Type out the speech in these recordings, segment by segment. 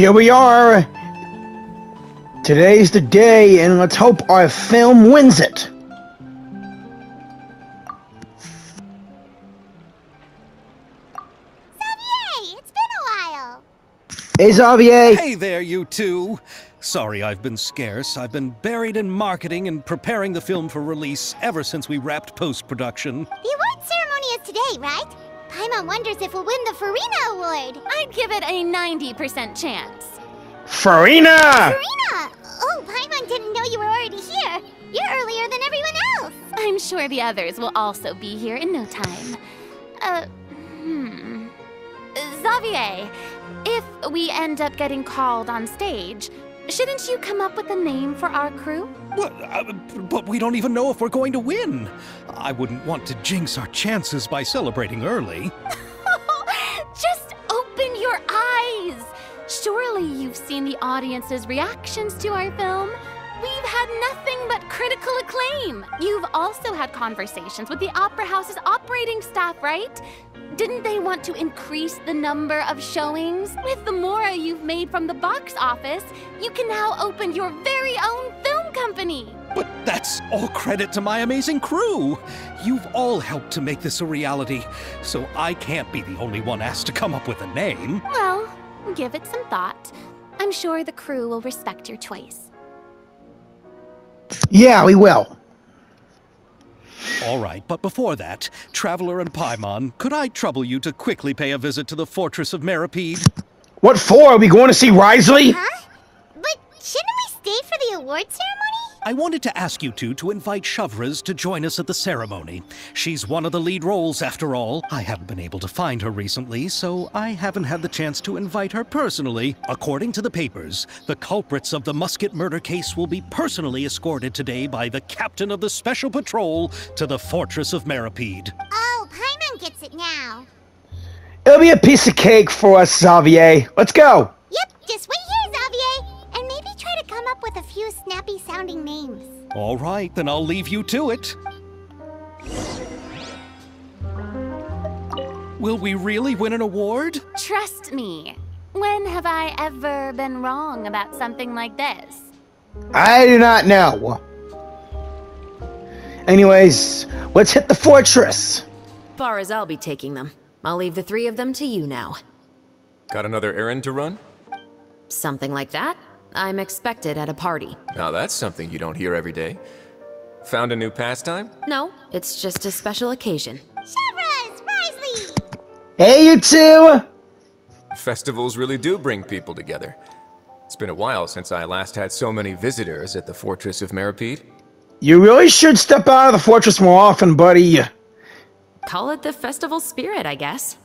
Here we are. Today's the day, and let's hope our film wins it. Xavier, it's been a while. Hey, Xavier. Hey there, you two! Sorry I've been scarce. I've been buried in marketing and preparing the film for release ever since we wrapped post production. The award ceremony is today, right? Paimon wonders if we'll win the Furina Award. I'd give it a 90% chance. Furina! Furina! Oh, Paimon didn't know you were already here. You're earlier than everyone else. I'm sure the others will also be here in no time. Uh, hmm. Xavier, if we end up getting called on stage, shouldn't you come up with a name for our crew? What? Uh, but we don't even know if we're going to win. I wouldn't want to jinx our chances by celebrating early. Just open your eyes! Surely you've seen the audience's reactions to our film. We've had nothing but critical acclaim. You've also had conversations with the Opera House's operating staff, right? Didn't they want to increase the number of showings? With the more you've made from the box office, you can now open your very own film company. But that's all credit to my amazing crew. You've all helped to make this a reality, so I can't be the only one asked to come up with a name. Well, give it some thought. I'm sure the crew will respect your choice. Yeah, we will. All right, but before that, Traveler and Paimon, could I trouble you to quickly pay a visit to the Fortress of Meropide? What for? Are we going to see Wriothesley? Huh? But shouldn't we stay for the award ceremony? I wanted to ask you two to invite Chevreuse to join us at the ceremony. She's one of the lead roles, after all. I haven't been able to find her recently, so I haven't had the chance to invite her personally. According to the papers, the culprits of the Musket murder case will be personally escorted today by the captain of the Special Patrol to the Fortress of Meropide. Oh, Paimon gets it now. It'll be a piece of cake for us, Xavier. Let's go. Yep, just wait few snappy sounding names. All right, then I'll leave you to it. Will we really win an award? Trust me. When have I ever been wrong about something like this? I do not know. Anyways, let's hit the fortress. Far as I'll be taking them. I'll leave the three of them to you now. Got another errand to run? Something like that. I'm expected at a party. Now that's something you don't hear every day. Found a new pastime? No, it's just a special occasion. Chevreuse, Wriothesley! Hey, you two! Festivals really do bring people together. It's been a while since I last had so many visitors at the Fortress of Meropide. You really should step out of the fortress more often, buddy. Call it the festival spirit, I guess.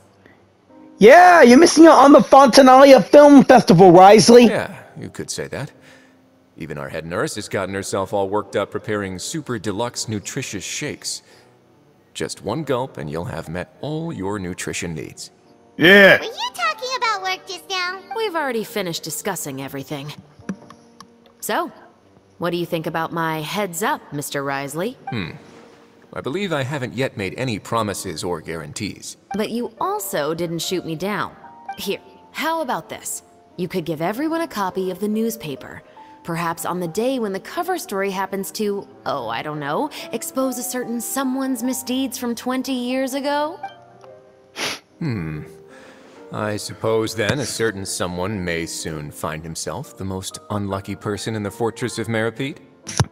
Yeah, you're missing out on the Fontinalia Film Festival, Wriothesley. Yeah, you could say that. Even our head nurse has gotten herself all worked up preparing super deluxe nutritious shakes. Just one gulp and you'll have met all your nutrition needs. Yeah. Were you talking about work just now? We've already finished discussing everything. So, what do you think about my heads up, Mr. Wriothesley? Hmm. I believe I haven't yet made any promises or guarantees. But you also didn't shoot me down. Here, how about this? You could give everyone a copy of the newspaper. Perhaps on the day when the cover story happens to, oh, I don't know, expose a certain someone's misdeeds from 20 years ago? Hmm. I suppose then a certain someone may soon find himself the most unlucky person in the Fortress of Meropide?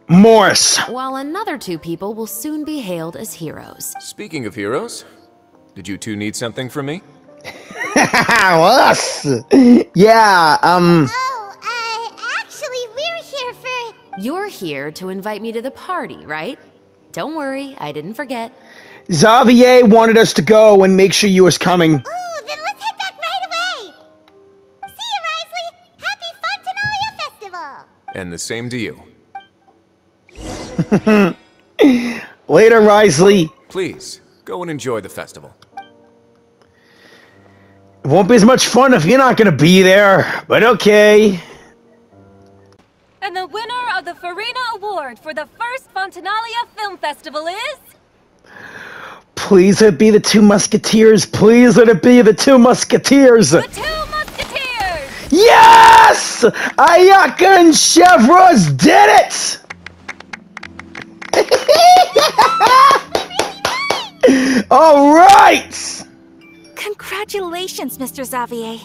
Morse. While another two people will soon be hailed as heroes. Speaking of heroes, did you two need something from me? us. Yeah, um, Oh, uh, actually, we're here for. You're here to invite me to the party, right? Don't worry, I didn't forget. Xavier wanted us to go and make sure you was coming. Ooh, then let's head back right away! See you, Wriothesley! Happy Fontinalia Festival! And the same to you. Later, Wriothesley. Please, go and enjoy the festival. It won't be as much fun if you're not gonna be there, but okay. And the winner of the Furina Award for the first Fontinalia Film Festival is... Please let it be the two musketeers. Please let it be the two musketeers. The Two Musketeers! Yes! Ayaka and Chevreuse did it! All right! Congratulations, Mr. Xavier.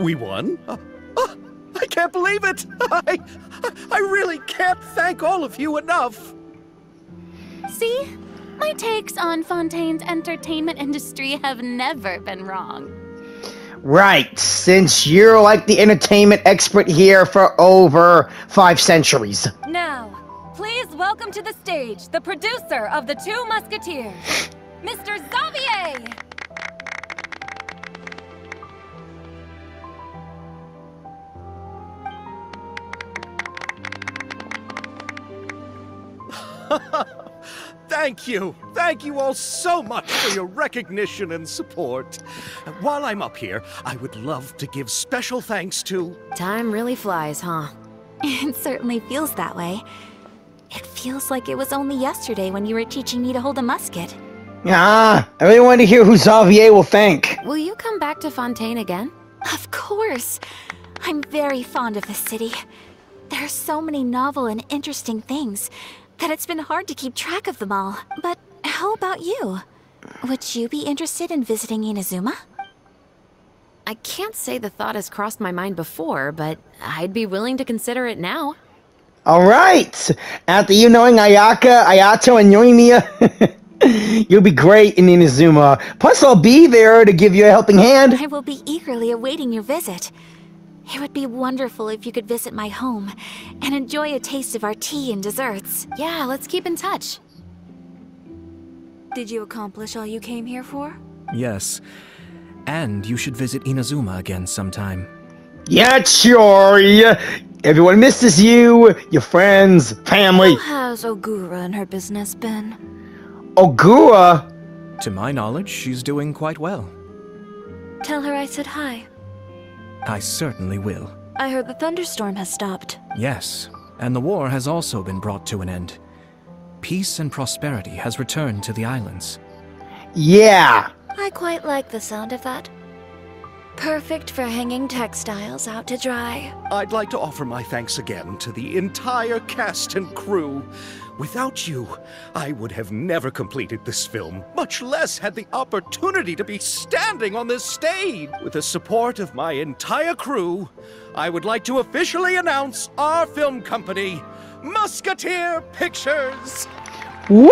We won? Uh, uh, I can't believe it! I, I really can't thank all of you enough! See? My takes on Fontaine's entertainment industry have never been wrong. Right, since you're like the entertainment expert here for over five centuries. Now, please welcome to the stage the producer of The Two Musketeers, Mr. Xavier! Thank you. Thank you all so much for your recognition and support. While I'm up here, I would love to give special thanks to. Time really flies, huh? It certainly feels that way. It feels like it was only yesterday when you were teaching me to hold a musket. Ah, I really want to hear who Xavier will thank. Will you come back to Fontaine again? Of course. I'm very fond of this city. There are so many novel and interesting things that it's been hard to keep track of them all. But how about you? Would you be interested in visiting Inazuma? I can't say the thought has crossed my mind before, but I'd be willing to consider it now. All right. After you knowing Ayaka, Ayato, and Yoimiya, you'll be great in Inazuma. Plus, I'll be there to give you a helping hand. I will be eagerly awaiting your visit. It would be wonderful if you could visit my home and enjoy a taste of our tea and desserts. Yeah, let's keep in touch. Did you accomplish all you came here for? Yes. And you should visit Inazuma again sometime. Yeah, sure. Yeah. Everyone misses you, your friends, family. How has Ogura and her business been? Ogura? To my knowledge, she's doing quite well. Tell her I said hi. I certainly will. I heard the thunderstorm has stopped. Yes, and the war has also been brought to an end. Peace and prosperity has returned to the islands. Yeah. I quite like the sound of that. Perfect for hanging textiles out to dry. I'd like to offer my thanks again to the entire cast and crew. Without you, I would have never completed this film, much less had the opportunity to be standing on this stage. With the support of my entire crew, I would like to officially announce our film company, Musketeer Pictures. Woo!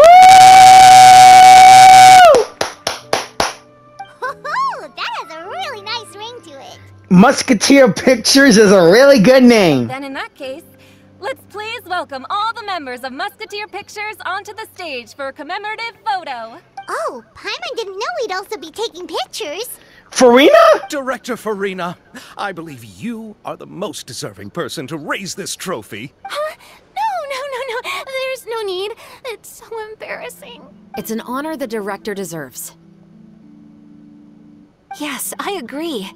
that has a really nice ring to it. Musketeer Pictures is a really good name. Then in that case, let's please welcome all the members of Musketeer Pictures onto the stage for a commemorative photo. Oh, Paimon didn't know we'd also be taking pictures. Furina? Director Furina, I believe you are the most deserving person to raise this trophy. Huh? No, no, no, no. There's no need. It's so embarrassing. It's an honor the director deserves. Yes, I agree.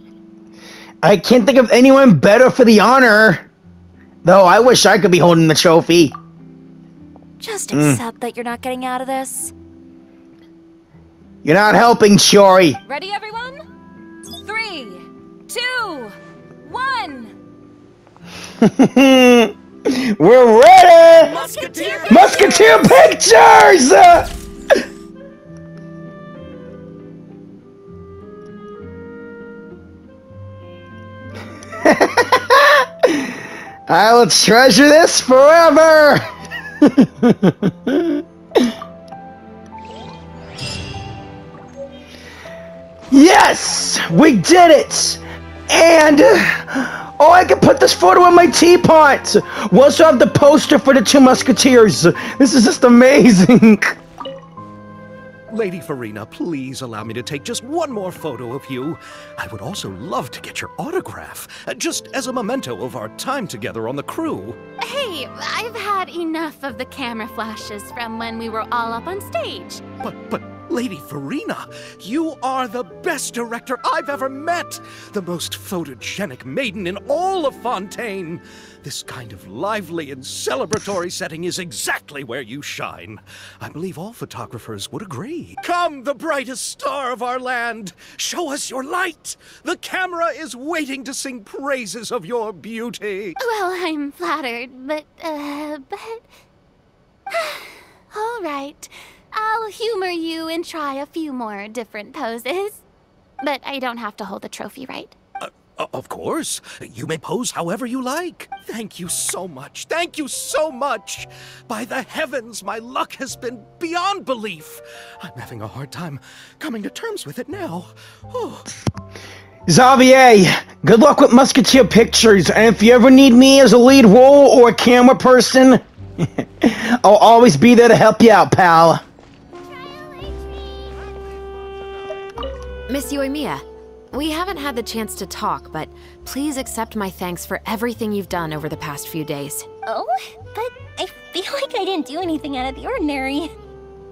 I can't think of anyone better for the honor. Though I wish I could be holding the trophy. Just hmm. accept that you're not getting out of this. You're not helping, Shori. Ready, everyone? Three, two, one. We're ready! Musketeer Musketeer Pictures! I will treasure this forever! yes! We did it! And oh, I can put this photo in my teapot. We also have the poster for the two Musketeers. This is just amazing. Lady Furina, please allow me to take just one more photo of you. I would also love to get your autograph, uh, just as a memento of our time together on the crew. Hey, I've had enough of the camera flashes from when we were all up on stage. But, but, Lady Furina, you are the best director I've ever met! The most photogenic maiden in all of Fontaine! This kind of lively and celebratory setting is exactly where you shine. I believe all photographers would agree. Come, the brightest star of our land! Show us your light! The camera is waiting to sing praises of your beauty! Well, I'm flattered, but, uh, but. All right. I'll humor you and try a few more different poses. But I don't have to hold the trophy, right? Uh, of course. You may pose however you like. Thank you so much. Thank you so much. By the heavens, my luck has been beyond belief. I'm having a hard time coming to terms with it now. Oh. Xavier, good luck with Musketeer Pictures, and if you ever need me as a lead role or a camera person, I'll always be there to help you out, pal. Miss Yoimiya, we haven't had the chance to talk, but please accept my thanks for everything you've done over the past few days. Oh, but I feel like I didn't do anything out of the ordinary.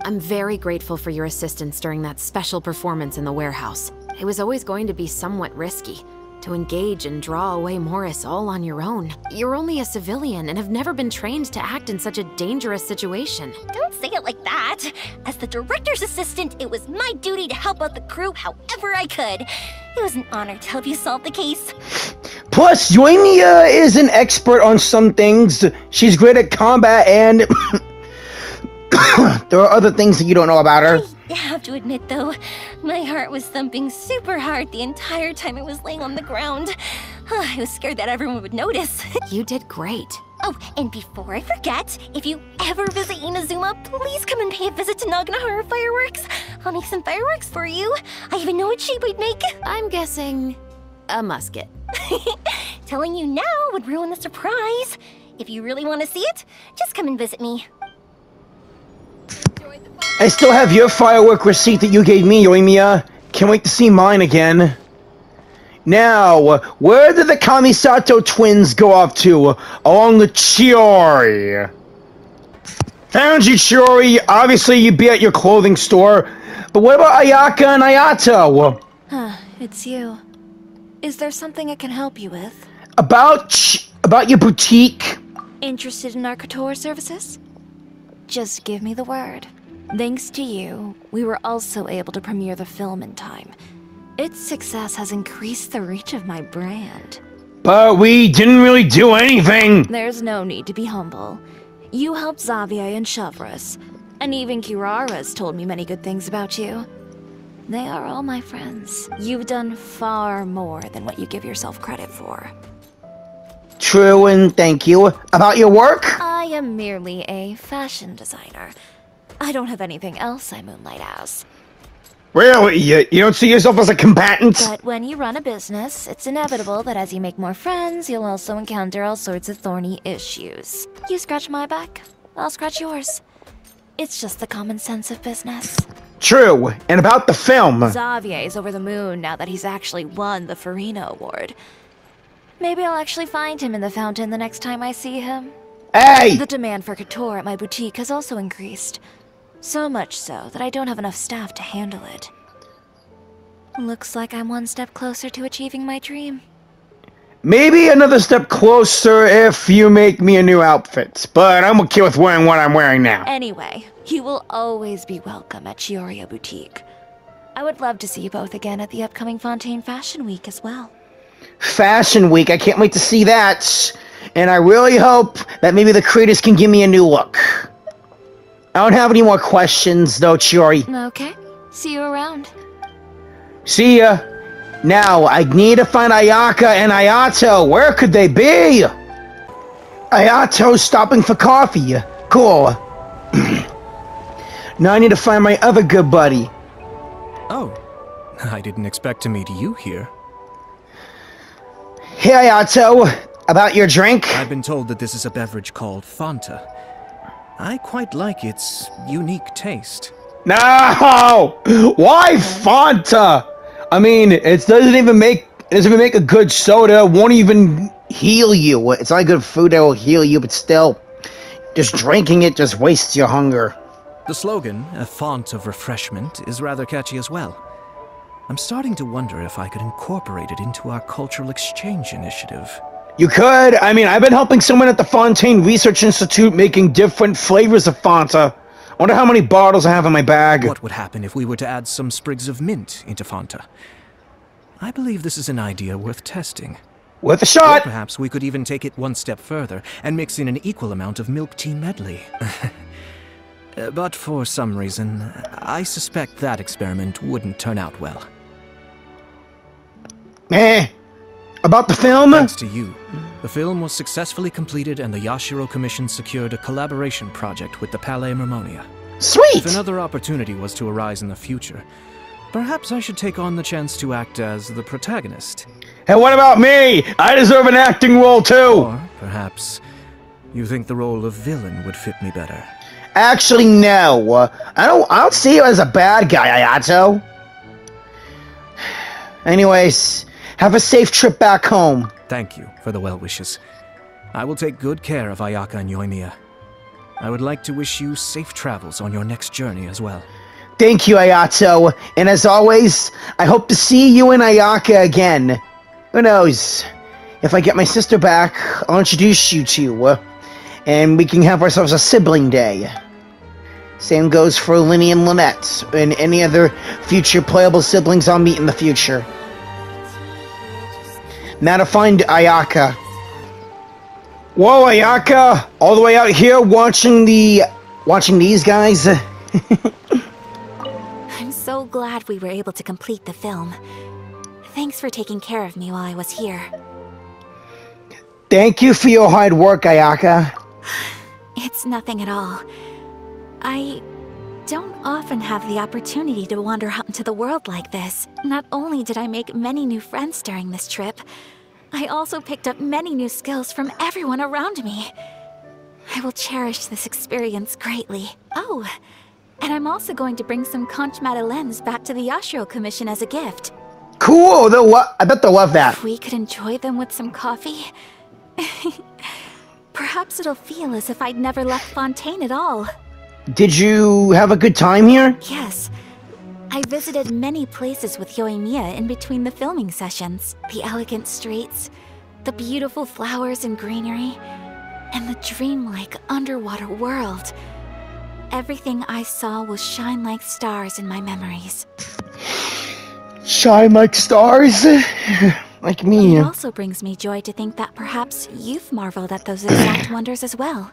I'm very grateful for your assistance during that special performance in the warehouse. It was always going to be somewhat risky, to engage and draw away Morris all on your own. You're only a civilian and have never been trained to act in such a dangerous situation. Don't say it like that. As the director's assistant, it was my duty to help out the crew however I could. It was an honor to help you solve the case. Plus, Yoimiya is an expert on some things. She's great at combat and... there are other things that you don't know about her. I have to admit, though, my heart was thumping super hard the entire time I was laying on the ground. I was scared that everyone would notice. you did great. Oh, and before I forget, if you ever visit Inazuma, please come and pay a visit to Naganohara Fireworks. I'll make some fireworks for you. I even know what shape we'd make. I'm guessing a musket. Telling you now would ruin the surprise. If you really want to see it, just come and visit me. I still have your firework receipt that you gave me, Yoimiya. Can't wait to see mine again. Now, where did the Kamisato twins go off to? Along the Chiori. Found you, Chiori. Obviously, you'd be at your clothing store. But what about Ayaka and Ayato? Huh, it's you. Is there something I can help you with? About about your boutique? Interested in our couture services? Just give me the word. Thanks to you, we were also able to premiere the film in time. Its success has increased the reach of my brand. But we didn't really do anything! There's no need to be humble. You helped Xavier and Chevreuse, and even Kirara's told me many good things about you. They are all my friends. You've done far more than what you give yourself credit for. True, and thank you. About your work? I am merely a fashion designer. I don't have anything else I moonlight as. Really? You, you don't see yourself as a combatant? But when you run a business, it's inevitable that as you make more friends, you'll also encounter all sorts of thorny issues. You scratch my back, I'll scratch yours. It's just the common sense of business. True, and about the film. Xavier's over the moon now that he's actually won the Furina Award. Maybe I'll actually find him in the fountain the next time I see him. Hey! The demand for couture at my boutique has also increased. So much so that I don't have enough staff to handle it. Looks like I'm one step closer to achieving my dream. Maybe another step closer if you make me a new outfit, but I'm okay with wearing what I'm wearing now. Anyway, you will always be welcome at Chioriya Boutique. I would love to see you both again at the upcoming Fontaine Fashion Week as well. Fashion Week, I can't wait to see that. And I really hope that maybe the creators can give me a new look. I don't have any more questions, though, Chiori. Okay. See you around. See ya. Now, I need to find Ayaka and Ayato. Where could they be? Ayato's stopping for coffee. Cool. now I need to find my other good buddy. Oh, I didn't expect to meet you here. Hey, Ayato. About your drink? I've been told that this is a beverage called Fonta. I quite like its unique taste. No! Why Fonta? I mean, it doesn't even make it doesn't even make a good soda. It won't even heal you. It's not good food that will heal you, but still, just drinking it just wastes your hunger. The slogan, a font of refreshment, is rather catchy as well. I'm starting to wonder if I could incorporate it into our cultural exchange initiative. You could. I mean, I've been helping someone at the Fontaine Research Institute making different flavors of Fonta. I wonder how many bottles I have in my bag. What would happen if we were to add some sprigs of mint into Fonta? I believe this is an idea worth testing. Worth a Or shot! perhaps we could even take it one step further and mix in an equal amount of milk tea medley. Uh, but for some reason, I suspect that experiment wouldn't turn out well. Eh. About the film? Thanks to you, the film was successfully completed and the Yashiro Commission secured a collaboration project with the Palais Mermonia. Sweet! If another opportunity was to arise in the future, perhaps I should take on the chance to act as the protagonist. And what about me? I deserve an acting role too! Or perhaps you think the role of villain would fit me better. Actually, no. Uh, I don't. I don't see you as a bad guy, Ayato. Anyways, have a safe trip back home. Thank you for the well wishes. I will take good care of Ayaka and Yoimiya. I would like to wish you safe travels on your next journey as well. Thank you, Ayato. And as always, I hope to see you and Ayaka again. Who knows? If I get my sister back, I'll introduce you to, and we can have ourselves a sibling day. Same goes for Lyney and Lynette, and any other future playable siblings I'll meet in the future. Now to find Ayaka. Whoa, Ayaka! All the way out here watching the... watching these guys? I'm so glad we were able to complete the film. Thanks for taking care of me while I was here. Thank you for your hard work, Ayaka. It's nothing at all. I don't often have the opportunity to wander out into the world like this. Not only did I make many new friends during this trip, I also picked up many new skills from everyone around me. I will cherish this experience greatly. Oh, and I'm also going to bring some conch madeleines back to the Yashiro Commission as a gift. Cool, they'll lo- I bet they'll love that. If we could enjoy them with some coffee. Perhaps it'll feel as if I'd never left Fontaine at all. Did you have a good time here? Yes. I visited many places with Yoimiya in between the filming sessions. The elegant streets, the beautiful flowers and greenery, and the dreamlike underwater world. Everything I saw will shine like stars in my memories. Shine like stars? like me. It also brings me joy to think that perhaps you've marveled at those exact wonders as well.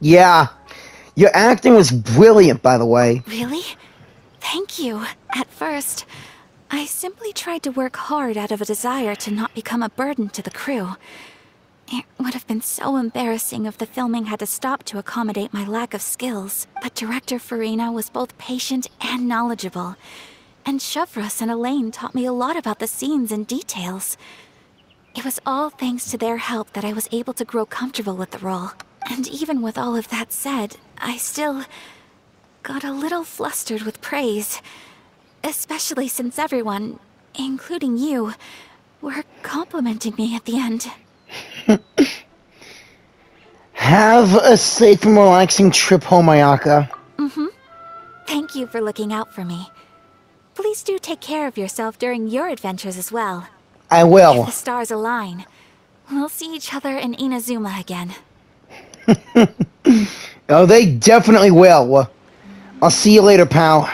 Yeah. Your acting was brilliant, by the way. Really? Thank you. At first, I simply tried to work hard out of a desire to not become a burden to the crew. It would have been so embarrassing if the filming had to stop to accommodate my lack of skills. But director Furina was both patient and knowledgeable. And Chevreuse and Elaine taught me a lot about the scenes and details. It was all thanks to their help that I was able to grow comfortable with the role. And even with all of that said, I still got a little flustered with praise. Especially since everyone, including you, were complimenting me at the end. Have a safe and relaxing trip home, Ayaka. Mm-hmm. Thank you for looking out for me. Please do take care of yourself during your adventures as well. I will. If will. the stars align, we'll see each other in Inazuma again. Oh, they definitely will. I'll see you later, pal.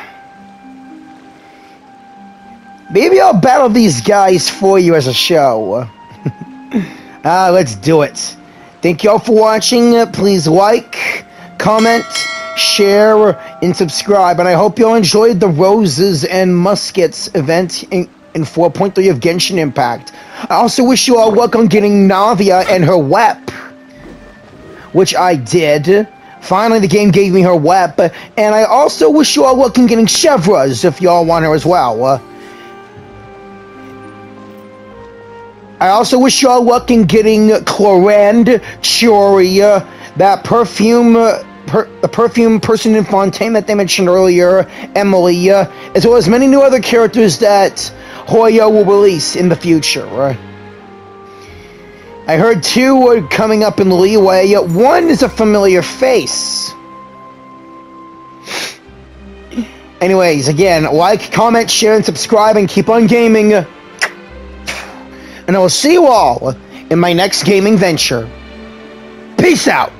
Maybe I'll battle these guys for you as a show. ah, let's do it. Thank y'all for watching. Please like, comment, share, and subscribe. And I hope y'all enjoyed the Roses and Muskets event in, in 4.3 of Genshin Impact. I also wish you all luck on getting Navia and her WEP which I did. Finally, the game gave me her WEP, and I also wish you all luck in getting Chevreuse if y'all want her as well. Uh, I also wish y'all luck in getting Clorinde, Chiori, uh, that perfume, uh, per, the perfume person in Fontaine that they mentioned earlier, Emilie, uh, as well as many new other characters that Hoya will release in the future. I heard two were coming up in the leeway, yet one is a familiar face. Anyways, again, like, comment, share, and subscribe, and keep on gaming. And I will see you all in my next gaming venture. Peace out!